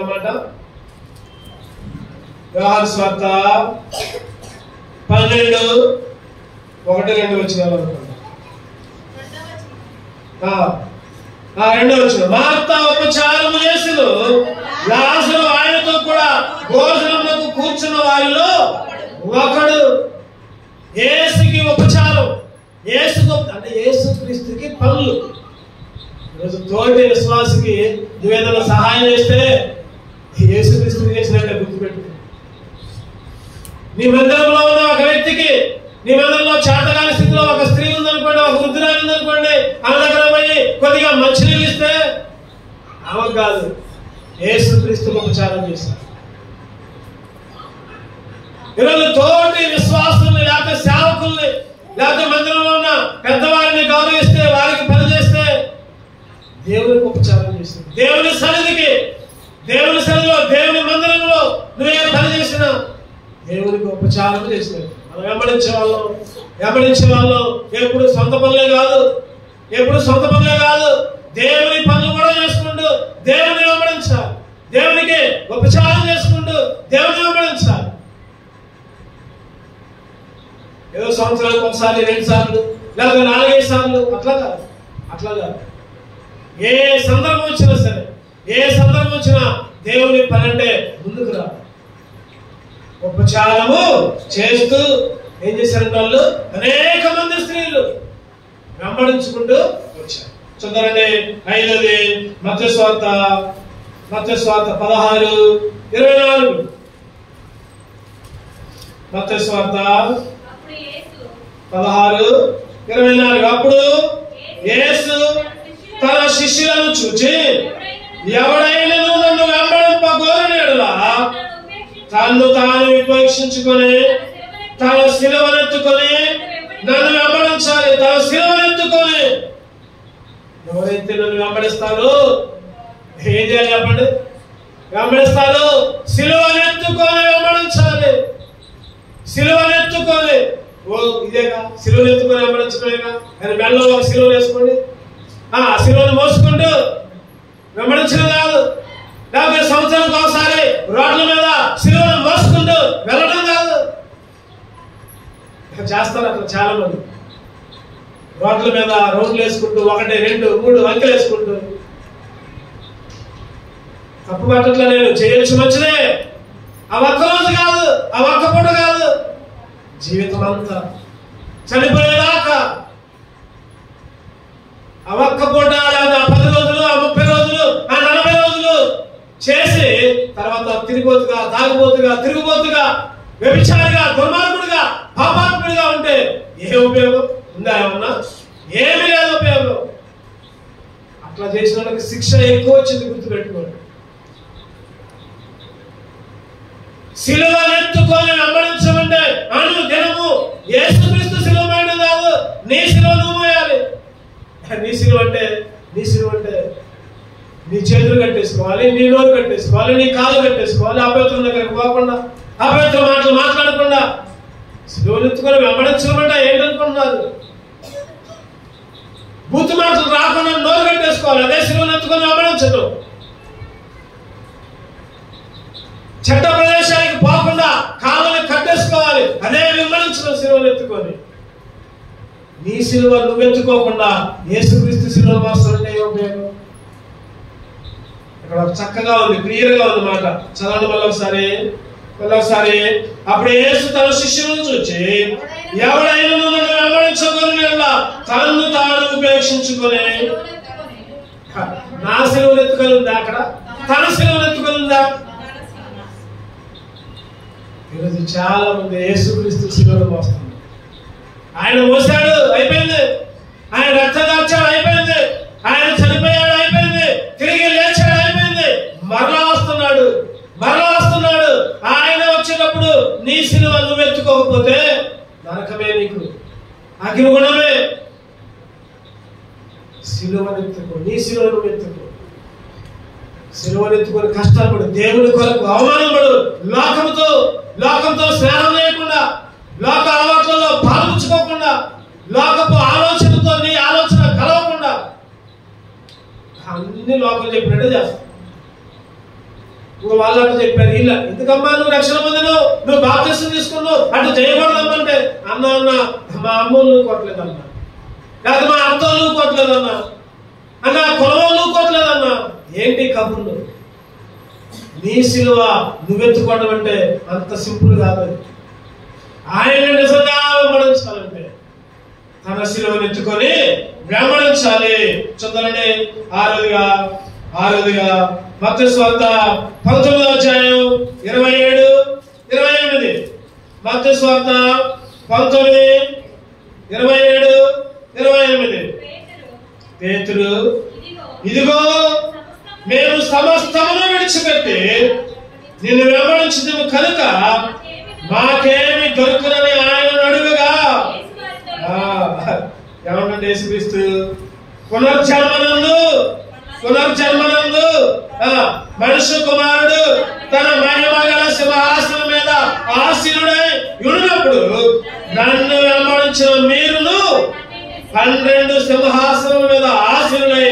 అన్నమాట యోహాను పన్నెండు. ఒకటి రెండు వచ్చిన ఆ, రెండో వచ్చిన మార్త ఉపచారము చేసిను లాజరు ఆయనతో కూడా భోజనములకు కూర్చున్న వారిలో ఒకడు ఏసుకి ఉపచారం. ఏసు అంటే ఏసు క్రీస్తుకి పనులు. ఈరోజు తోటి విశ్వాసకి నువ్వేదైనా సహాయం చేస్తే ఏసుక్రీస్తు చేసినట్టే గుర్తుపెట్టు నీ మందిరంలో ఉన్న ఒక వ్యక్తికి నీ మందిరంలో చేతగాని స్థితిలో ఒక స్త్రీ ఉందనుకోండి ఒక వృద్ధురాలు ఉందనుకోండి ఆమె కొద్దిగా మంచినీళ్ళు ఇస్తే ఆమె కాదు ఏసు క్రీస్తు ఉపచారం చేశారు ఈరోజు తోటి విశ్వాసుల్ని లేకపోతే సేవకుల్ని లేకపోతే మందిరంలో ఉన్న పెద్దవారిని గౌరవిస్తే వారికి పని చేస్తే దేవునికి ఉపచారం చేస్తుంది దేవుని సన్నిధికి దేవుని సన్నిధిలో దేవుని మందిరంలో నువ్వేం పని చేసినా దేవునికి ఉపచారం చేసినట్టు మనం వెంబడించే వాళ్ళం. వెంబడించే వాళ్ళం. ఎప్పుడు సొంత పనులే కాదు. ఎప్పుడు సొంత పనులే కాదు. దేవుని పనులు కూడా చేసుకుంటూ దేవుని వెంబడించాలి. దేవునికి ఉపచారం చేసుకుంటూ దేవుని వెంబడించాలి. ఏదో సంవత్సరాలకు ఒకసారి రెండు సార్లు లేదా నాలుగైదు సార్లు అట్లా కాదు. అట్లా కాదు. ఏ సందర్భం వచ్చినా సరే ఏ సందర్భం వచ్చినా దేవుని పని అంటే ముందుకు రావాలి. ఉపచారము చేస్తూ ఏం చేశారు వాళ్ళు? అనేక మంది స్త్రీలు వెంబడించుకుంటూ వచ్చారు. చూద్దారండి ఐదోది మధ్య స్వార్థ పదహారు ఇరవై నాలుగు. మధ్య పదహారు ఇరవై నాలుగు. అప్పుడు యేసు తన శిష్యులను చూచి ఎవడైనను నన్ను వెంబడింప కోరినలా తన్ను తాను విపక్షించుకొని తన శిలవనెత్తుకొని నన్ను వెంబడించాలి తన శిలవనెత్తుకొని. ఎవరైతే నన్ను వెంబడిస్తారో ఏం చేయాలి చెప్పండి? వెంబడిస్తారు శిలువనెత్తుకొని వెంబడించాలి. సిలువనెత్తుకొని ఓ ఇదేగా? సిలువనెత్తుకొని వెంబడించడమేగా? ఆయన మెల్ల ఒక సిలువ వేసుకోండి. ఆ సిలువను మోసుకుంటూ వెంబడించడం కాదు. లేకపోతే సంవత్సరాలకు ఒకసారి రోడ్ల మీద సిలువను మోసుకుంటూ వెళ్ళడం కాదు. చేస్తారు అట్లా చాలా మంది రోడ్ల మీద రోడ్లు వేసుకుంటూ ఒకటి రెండు మూడు అంకెలు వేసుకుంటూ. తప్పు పట్టట్లో నేను చేయొచ్చు మంచిదే. ఆ ఒక్క రోజు కాదు ఆ ఒక్క పూట కాదు. జీవితం అంతా చనిపోయేదాకా ఆ ఒక్క పూట లేదా పది రోజులు ఆ ముప్పై రోజులు ఆ నలభై రోజులు చేసి తర్వాత తిరిగిపోతుగా తాగిపోతుగా తిరుగుబోతుగా వ్యభిచారిగా దుర్మార్గుడిగా పాపాత్ముడిగా ఉంటే ఏ ఉపయోగం? ఉందా ఏమన్నా? ఏమి లేదు ఉపయోగం. అట్లా చేసిన వాళ్ళకి శిక్ష ఎక్కువ వచ్చింది గుర్తుపెట్టుకోండి. సిలువనెత్తుకొని వెంబడించమంటే అను దినము ఏసుక్రీస్తు సిలువ కాదు. నీ శిలువ నువ్వు వేయాలి నీ సిలువ అంటే నీ సిలువ అంటే నీ చేతులు కట్టేసుకోవాలి నీ నోరు కట్టేసుకోవాలి నీ కాళ్ళు కట్టేసుకోవాలి అభ్యర్థుల దగ్గరకు పోకుండా అభ్యర్థుల మాటలు మాట్లాడకుండా. శిలువనెత్తుకొని వెంబడించడం ఏంటనుకుంటున్నారు? బూతు మాటలు రాకుండా నోరు కట్టేసుకోవాలి అదే శిలువనెత్తుకొని వెంబడించదు. చెడ్డ ప్రదేశానికి పోకుండా కాళ్ళని కట్టేసుకోవాలి అదే విమర్శించిన సిలువలు ఎత్తుకొని నీ శిలువ నువ్వు ఏసుక్రీస్తు శిలువ సిలువ ఉపయోగం ఇక్కడ చక్కగా ఉంది క్లియర్గా ఉంది మాట. చదవండి మళ్ళీ ఒకసారి. మళ్ళీ ఒకసారి. అప్పుడు యేసు తన శిష్యులను చూచి ఎవడైనా నన్ను తనను తాను ఉపేక్షించుకొని నా సిలువలు ఎత్తుకలుందా అక్కడ? తన సిలువలు ఎత్తుకలుందా ఈరోజు చాలా మంది యేసుక్రీస్తు శిలువలు మోస్తుంది ఆయన మోసాడు అయిపోయింది. ఆయన రక్తదార్చాడు అయిపోయింది. ఆయన చనిపోయాడు అయిపోయింది. తిరిగి లేచాడు మరలా వస్తున్నాడు మరలా వస్తున్నాడు. ఆయన వచ్చినప్పుడు నీ సినిమా నువ్వు ఎత్తుకోకపోతే నరకమే నీకు అగ్నిగుణమే. సిలువనెత్తుకో నీ సినిమా నువ్వు ఎత్తుకో. సిలువనెత్తుకొని కష్టపడు దేవుని కొరకు అవమానపడు. లోకంతో లోకంతో స్నేహం లేకుండా లోక అలవాట్లలో పాల్గొచ్చుకోకుండా లోకపు ఆలోచనతో నీ ఆలోచన కలవకుండా అన్ని లోకం చెప్పినట్టు చేస్తాం ఇప్పుడు వాళ్ళంటూ చెప్పారు ఇలా ఎందుకమ్మా నువ్వు రక్షణ పొందినావు నువ్వు బాప్తిష్టం తీసుకున్నావు? అటు చేయకూడదమ్మంటే అన్న అన్న మా అమ్మోళ్ళు కొట్టలేదు అన్న లేదా మా అత్తోళ్ళు కొట్టలేదు అన్న అన్న కొలవ ఏంటి కబుర్లు? నీ సిలువ నువ్వెత్తుకోవడం అంటే అంత సింపుల్ కాదు. ఆయన నిజంగా వెంబడించాలంటే తన శిలువను ఎత్తుకొని వెంబడించాలి చదవండి ఆరోగ్య ఆరోదిగా మత్త స్వార్థ పంతొమ్మిదో అధ్యాయం ఇరవై ఏడు ఇరవై ఎనిమిది. మత స్వార్థ పంతొమ్మిది ఇరవై ఏడు ఇరవై ఎనిమిది. పేతురు ఇదిగో మేము సమస్తమును విడిచిపెట్టి నిన్ను వెంబడించదు కనుక మాకేమి దొరుకునని ఆయన అడుగుగా. ఏమన్నా వారితో ఆ, యేసుక్రీస్తు? పునర్జన్మనందు పునర్జన్మనందు ఆ, మనుష్య కుమారుడు తన మహిమగల సింహాసనం మీద ఆశీనుడై ఉన్నప్పుడు నన్ను వెంబడించిన మీరును పన్నెండు సింహాసనం మీద ఆశీనుడై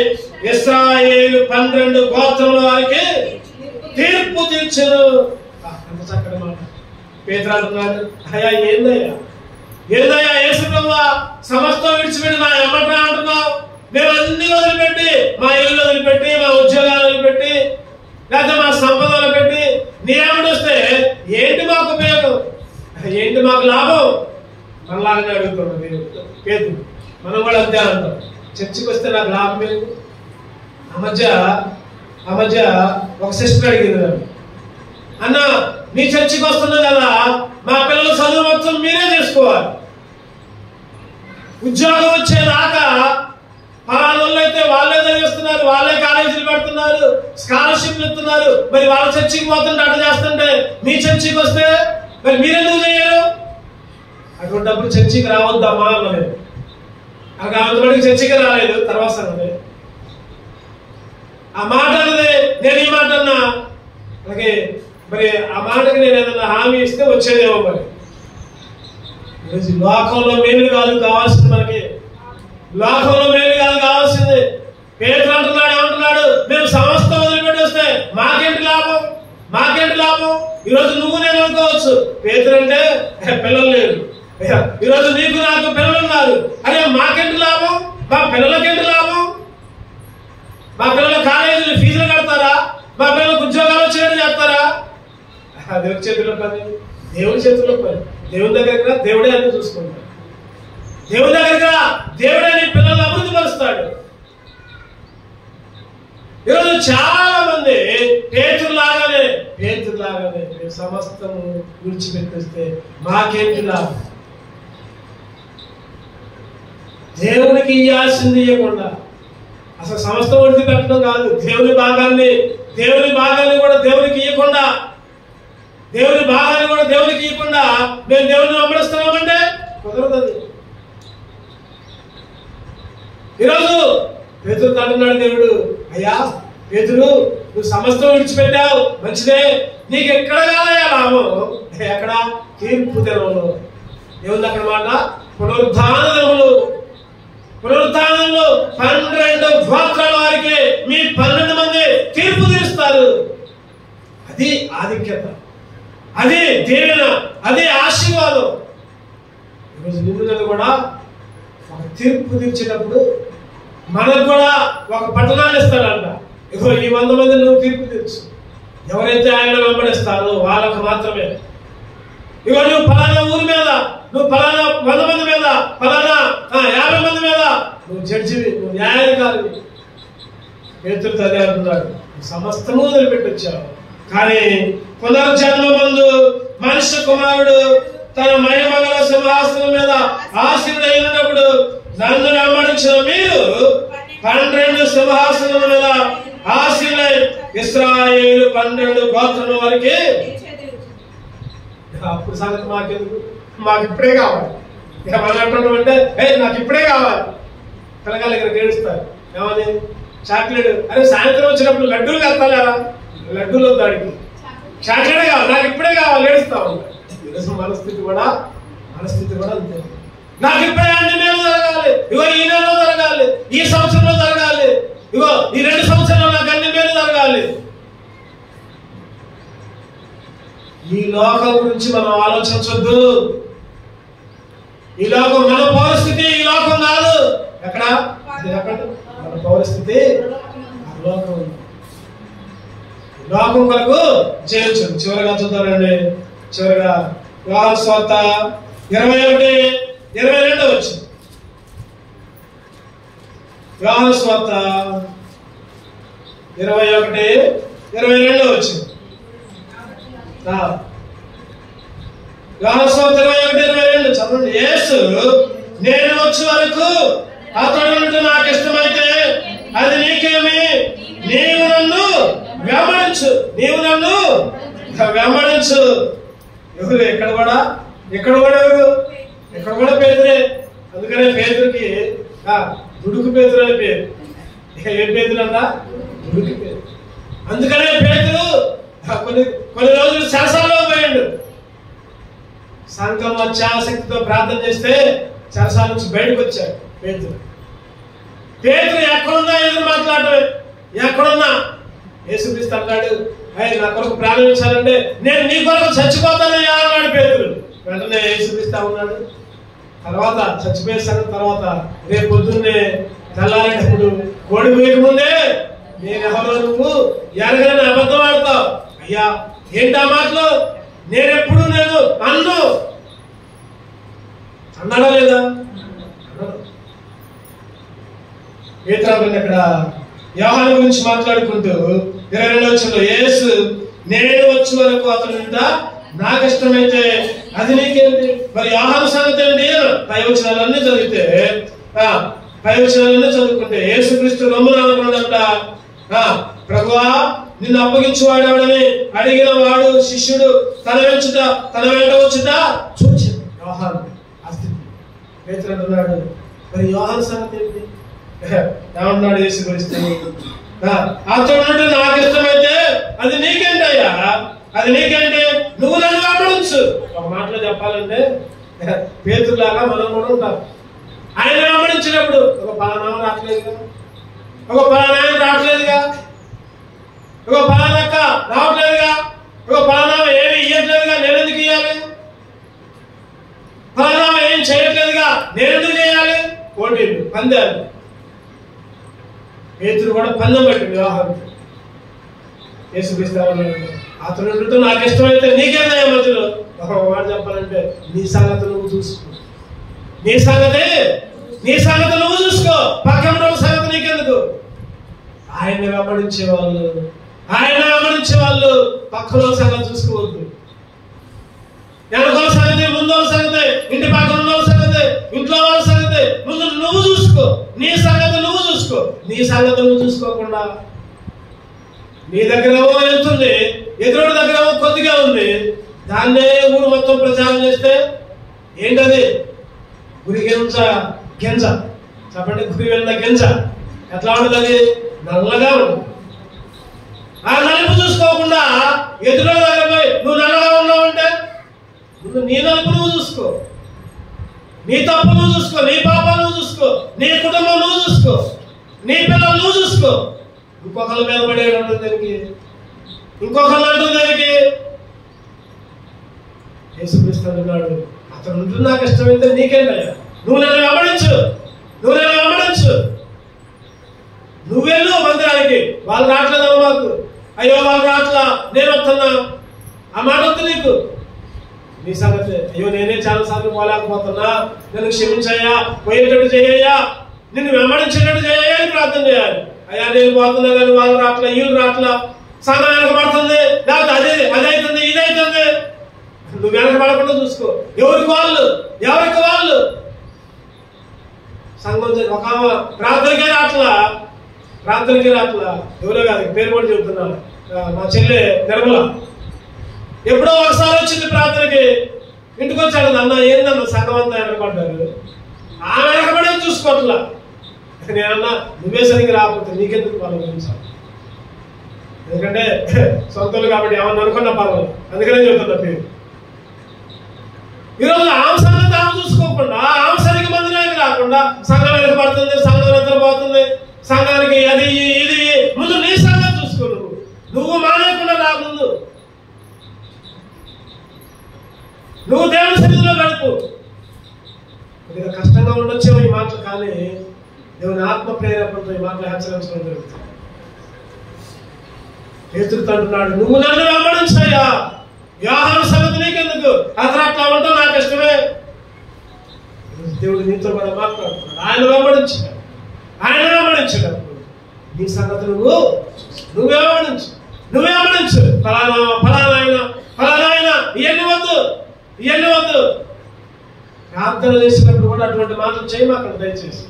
ఇస్రాయేలు పన్నెండు గోత్రముల వారికి తీర్పు తీర్చను. ఆ, చక్కటి మాట. పేదలు అయ్యా ఏందయ్యా? ఏందయ్యా యేసుప్రభువా సమస్తం విడిచిపెట్టి నా ఎమ్మటా అంటున్నావు? మేము అన్ని వదిలిపెట్టి మా ఇల్లు వదిలిపెట్టి మా ఉద్యోగాలు వదిలిపెట్టి లేకపోతే మా సంపద వదిలిపెట్టి. నీ వస్తే ఏంటి మాకు ఉపయోగం? ఏంటి మాకు లాభం? మనలాగానే అడుగుతున్నాం మీరు. పేరు మనం కూడా అంతే అంటాం. చర్చికి వస్తే నాకు లాభం లేదు ఆ మధ్య ఆ మధ్య ఒక సిస్టర్ అడిగింది నన్ను. అన్న మీ చర్చికి వస్తున్నా కదా మా పిల్లల చదువు మొత్తం మీరే చేసుకోవాలి. ఉద్యోగం వచ్చేదాకా ఫలానా అయితే వాళ్ళే చదివిస్తున్నారు వాళ్ళే కాలేజీలు పెడుతున్నారు స్కాలర్షిప్లు ఇస్తున్నారు. మరి వాళ్ళ చర్చికి పోతుంటే అట్లా చేస్తుంటే మీ చర్చికి వస్తే మరి మీరెందుకు చేయరు? అటువంటిప్పుడు చర్చికి రావద్దమ్మా అన్నది. అక్కడ అంతవరకు చర్చికి రాలేదు తర్వాత అన్నది ఆ మాట అన్నది నేను ఈ మాట అన్నా. అలాగే మరి ఆ మాటకి నేను ఏదన్నా హామీ ఇస్తే వచ్చేదేమో మరి. ఈరోజు లోకంలో మేలు కాదు కావాల్సింది మనకి. లోకంలో మేలు కాదు కావాల్సింది పేరు అంటున్నాడు ఏమంటున్నాడు మేము సమస్తం వదిలిపెట్టి వస్తే మాకేంటి లాభం మాకేంటి లాభం ఈరోజు నువ్వు నేను అనుకోవచ్చు. పేదలు అంటే పిల్లలు లేరు. ఈరోజు నీకు నాకు పిల్లలు ఉన్నారు. అరే మాకేంటి లాభం? మా పిల్లలకేంటి లాభం? మా పిల్లల కాలేజీలు ఫీజులు కడతారా? మా పిల్లలకు ఉద్యోగాలు చేయడం చేస్తారా? దేవుడి చేతిలో పని. దేవుడి చేతిలో పని. దేవుని దగ్గరికి రా దేవుడే అన్ని చూసుకుంటాడు. దేవుడి దగ్గరికి రా దేవుడే నీ పిల్లల్ని అభివృద్ధి పరుస్తాడు. ఈరోజు చాలా మంది పేతులాగానే పేతులాగానే మేము సమస్తము విడిచిపెట్టేస్తే మాకేంటి లాభం దేవునికి ఇయ్యాల్సింది ఇవ్వకుండా అసలు సమస్తం విడిచిపెట్టడం కాదు. దేవుని భాగాన్ని దేవుని భాగాన్ని కూడా దేవునికి ఇవ్వకుండా దేవుని భాగాన్ని కూడా దేవునికి ఇవ్వకుండా మేము దేవుని వెంబడిస్తున్నామంటే కుదరదు ఈరోజు పేతురు అంటున్నాడు దేవుడు. అయ్యా పేతురు నువ్వు సమస్తం విడిచిపెట్టావు. మంచిదే. నీకు ఎక్కడ కాదయా లాభం ఎక్కడ? తీర్పు దినంలో ఏముంది అక్కడ మాట పునరుద్ధానములు. పునరుద్ధానంలో పన్నెండు గోత్రాల వారికి మీ పన్నెండు మంది తీర్పు తీరుస్తారు. అది ఆధిక్యత. అది దీవెన. అది ఆశీర్వాదం. ఈరోజు నిన్ను కూడా ఒక తీర్పు తీర్చేటప్పుడు మనకు కూడా ఒక పట్టణాన్ని ఇస్తాడంట ఇగో ఈ వంద మంది నువ్వు తీర్పు తీర్చు ఎవరైతే ఆయన వెంబడిస్తారో వాళ్ళకు మాత్రమే. ఇగో నువ్వు ఫలానా ఊరి మీద నువ్వు ఫలానా వంద మంది మీద ఫలానా ఆ, యాభై మంది మీద నువ్వు జడ్జివి నువ్వు న్యాయాధికారివి. పేతురు అదే అంటున్నాడు సమస్తము వదిలిపెట్టొచ్చావు కానీ పునర్జన్మ ముందు మనిషి కుమారుడు తన మహిమగల సింహాసనం మీద ఆశీనుడైనప్పుడు నన్ను వెంబడించిన మీరు పన్నెండు సింహాసనం ఆశీలై ఆశీనులై ఇస్రాయేలు పన్నెండు గోత్రం వరకు అప్పుడు సంగతి మాకెందుకు? మాకు ఇప్పుడే కావాలి. ఇక అంటున్నాం అంటే ఏ నాకు ఇప్పుడే కావాలి. పిల్లగాళ్ళ దగ్గర ఏడుస్తారు. ఏమని? చాక్లెట్. అరే సాయంత్రం వచ్చినప్పుడు లడ్డూలు కట్టాలేరా లడ్డూలు దాడికి చాక్లెట్ కావాలి. నాకు ఇప్పుడే కావాలి. ఏడుస్తా ఉంటాయి ఈరోజు మనస్థితి కూడా మనస్థితి కూడా అంతే. నా అభిప్రాయాన్ని అన్ని జరగాలి. ఇగో ఈ నెలలో జరగాలి. ఈ సంవత్సరంలో జరగాలి. ఇగో ఈ రెండు సంవత్సరాలు నాకు అన్ని మేలు జరగాలి. ఈ లోకం గురించి మనం ఆలోచించొద్దు. ఈ లోకం మన పరిస్థితి ఈ లోకం కాదు. ఎక్కడ? మన పరిస్థితి లోకం. లోకం కొరకు చేయొచ్చు చివరిగా చూద్దామండి చివరిగా వివాహ ఇరవై ఒకటి. ఇరవై రెండో వచ్చింది. యోహన స్వార్త ఇరవై ఒకటి ఇరవై రెండో వచ్చింది. వివాహస్వార్త ఇరవై ఒకటి ఇరవై రెండు. చదవండి. యేసు నేను వచ్చే వరకు అతడు నుండి నాకు ఇష్టమైతే అది నీకేమి? నీవు నన్ను వెంబడించు. నీవు నన్ను వెంబడించు. ఎవరు? ఎక్కడ కూడా? ఇక్కడ కూడా ఎవరు? ఇక్కడ కూడా పేదరే. అందుకనే పేదరికి దుడుకు పేదరు అని పేరు. ఇక ఏ పేదరు అన్నా దుడుకు పేరు. అందుకనే పేదరు కొన్ని కొన్ని రోజులు శాసనంలో పోయిండు. సంఘం అత్యాసక్తితో ప్రార్థన చేస్తే చెరసాల నుంచి బయటకు వచ్చాడు పేతురు పేదరు ఎక్కడున్నా ఎదురు మాట్లాడమే ఎక్కడున్నా యేసుక్రీస్తు అన్నాడు అయ్యి నా కొరకు ప్రారంభించాలంటే నేను నీ కొరకు చచ్చిపోతానయ్యా అన్నాడు పేదరు వెంటనే యేసుక్రీస్తు ఉన్నాడు తర్వాత చచ్చిపోయిన సంగతి తర్వాత రేపు పొద్దున్నే తెల్లారేటప్పుడు కోడి వేయక ముందే నేను ఎవరో నువ్వు ఎరగని అబద్ధం ఆడతావు. అయ్యా ఏంటి ఆ మాటలు? నేనెప్పుడు నేను అన్ను అన్నాడా లేదా? అన్నాడు. అక్కడ వ్యవహారం గురించి మాట్లాడుకుంటూ ఇరవై రెండు వచ్చిన ఏసు నేను వచ్చే వరకు అతను నాకు ఇష్టమైతే అది నీకేంటి? మరి ఆహార సంగతి ఏంటి పై వచనాలన్నీ చదివితే ఆ, పై వచనాలన్నీ చదువుకుంటే యేసుక్రీస్తు రమ్మున అనుకున్నాడంట ప్రభువా నిన్ను అప్పగించువాడని అడిగిన వాడు శిష్యుడు తన వెంచుట తన వెంట వచ్చుట చూచి. వ్యవహారం అంటున్నాడు మరి వ్యవహార సంగతి ఏంటి (laughs) ఏమన్నాడు యేసుక్రీస్తు? ఆ, అతడు నాకు ఇష్టమైతే అది నీకేంటయ్యా? అది నీకంటే నువ్వు నన్ను వెంబడించు ఒక మాటలో చెప్పాలంటే పేతులాగా మనం కూడా ఉంటాం. ఆయన వెంబడించినప్పుడు ఒక పలానామ రావట్లేదుగా? ఒక పలానాయన రావట్లేదుగా? ఒక పలానక్క రావట్లేదుగా? ఒక పలానామ ఏమి ఇయ్యట్లేదుగా? నేను ఎందుకు ఇయ్యాలి? పలానామ ఏం చేయట్లేదుగా? నేను ఎందుకు చేయాలి? పోటీలు పందాలు. పేతులు కూడా పందెం పట్టి వివాహం యేసుక్రీస్తు అతను ఉంటూ నాకు ఇష్టమైతే నీకేదయ్యా మధ్యలో. ఒక మాట చెప్పాలంటే నీ సంగతి నువ్వు చూసుకో. నీ సంగతి? నీ సంగతి నువ్వు చూసుకో. పక్కన సంగతి నీకెందుకు? ఆయన వెంబడించే వాళ్ళు ఆయన వెంబడించే వాళ్ళు పక్కన సంగతి చూసుకోవద్దు. వెనకాల సంగతి ముందు సంగతి ఇంటి పక్కన ఉన్న సంగతి ఇంట్లో వాళ్ళ సంగతి ముందు నువ్వు చూసుకో. నీ సంగతి నువ్వు చూసుకో. నీ సంగతి నువ్వు చూసుకోకుండా నీ దగ్గర వెళ్తుంది ఎదురుడి దగ్గర కొద్దిగా ఉంది. దాన్నే ఊరు మొత్తం ప్రచారం చేస్తే ఏంటది? గురి గింజ గింజ. చెప్పండి గురి వెళ్ళిన గింజ. ఎట్లా ఉంటుంది? నల్లగా ఉంటుంది ఆ నలుపు చూసుకోకుండా ఎదురు దగ్గర పోయి నువ్వు నల్లగా ఉన్నావు అంటే? ముందు నీ నలుపు నువ్వు చూసుకో. నీ తప్పు నువ్వు చూసుకో. నీ పాప నువ్వు చూసుకో. నీ కుటుంబం నువ్వు చూసుకో. నీ పిల్లలు నువ్వు చూసుకో. ఇంకొకళ్ళ మీద పడేయడం దానికి? ఇంకొకళ్ళు అంటుంది యేసుక్రీస్తు అన్నాడు అతను ఉంటుంది నాకు ఇష్టమైతే నీకేంటయ్యా నువ్వు నన్ను వెంబడించు. నువ్వు నన్ను వెంబడించు. నువ్వెళ్ళు మందిరానికి. వాళ్ళు రావట్లేదు మాకు. అయ్యో వాళ్ళు రావట్లా నేను వస్తున్నా. ఆ మాట వద్దు నీకు. నీ సంగతి అయ్యో నేనే చాలా సార్లు పోలేకపోతున్నా. నన్ను క్షమించయ్యా. పోయేటట్టు చేయయ్యా నిన్ను వెంబడించేటట్టు చేయ్యా అని ప్రార్థన చేయాలి. అయ్యా నేను పోతున్నా కానీ వాళ్ళు రావట్లా వీళ్ళు రావట్లా సంఘం వెనకబడుతుంది లేకపోతే అదే అదైతుంది ఇదైతుంది నువ్వు వెనకబడకుండా చూసుకో. ఎవరికి వాళ్ళు? ఎవరికి వాళ్ళు? సంఘం ఒక ఆమె రాట్లా. ప్రార్థనకే రాట్లా. ఎవరో కాదు పేరు కూడా చెబుతున్నాను. మా చెల్లె నిర్మల. ఎప్పుడో ఒకసారి వచ్చింది ప్రార్థనకి ఇంటికి వచ్చాడు అన్న ఏందన్న సంఘం అంతా వెనకబడ్డారు? ఆ వెనకబడే చూసుకోవట్లా? నేనన్నా నువ్వే సరిగ్గా రాకపోతే నీకెందుకు వాళ్ళ గురించాలి ఎందుకంటే సొంతలు కాబట్టి ఏమన్నా అనుకున్నా పర్వాలేదు అందుకనే చెబుతున్నా పేరు. ఈరోజు ఆంశాన్ని తాము చూసుకోకుండా ఆమె సరిగ్గా మందిరానికి రాకుండా సంఘం పడుతుంది సంఘం నిద్రపోతుంది సంఘానికి అది ఇది ముందు నీ సంఘం చూసుకో నువ్వు. నువ్వు మానేయకుండా నా ముందు. నువ్వు దేవుని సన్నిధిలో గడుపు. కొద్దిగా కష్టంగా ఉండొచ్చేమో ఈ మాటలు కానీ దేవుని ఆత్మ ప్రేరేపణతో ఈ మాటలు హెచ్చరించడం జరుగుతుంది. పేతురుతో అంటున్నాడు నువ్వు నన్ను వెంబడించాయా వ్యవహార సంగతి నీకెందుకు? అతను అవ్వటం నాకు ఇష్టమే దేవుడు నీతో కూడా మాట్లాడుతున్నాడు. ఆయన వెంబడించాడు ఆయన వెంబడించాడు నీ సంగతి నువ్వు నువ్వు వెంబడించు నువ్వే వెంబడించు ఫలానా ఫలానా ఆయన ఫలానా ఆయన. ఇవన్నీ వద్దు. ఇవన్నీ వద్దు. ప్రార్థన చేసినప్పుడు కూడా అటువంటి మాటలు చేయమాకండి దయచేసి.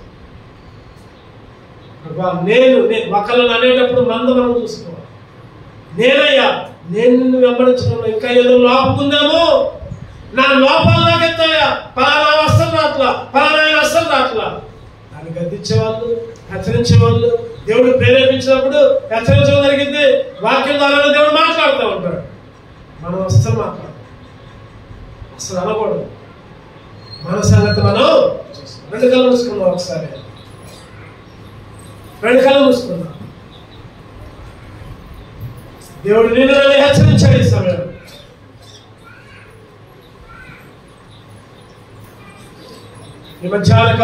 నేను నేను ఒకళ్ళని అనేటప్పుడు మంద మనం చూసుకోవాలి. నేనయ్యా నేను నిన్ను వెంబడించడంలో ఇంకా ఏదో లోపం నా లోపాలు నాకు పలానా వస్త్రం రాట్లా పలానా వస్త్రం రాట్లా. దాన్ని గద్దించేవాళ్ళు హెచ్చరించేవాళ్ళు దేవుడు ప్రేరేపించినప్పుడు హెచ్చరించడం జరిగింది. వాక్యం ద్వారా దేవుడు మాట్లాడుతూ ఉంటాడు. మనం అస్సలు మాట్లాడు అసలు అనకూడదు. మన సంగతి మనం చూస్తాం. రెండు కళ్ళు ఒకసారి. రెండు కళ్ళు మూసుకుందాం. దేవుడు నిన్ను హెచ్చరించాడు ఈ సమయం. ఈ మధ్యాహ్న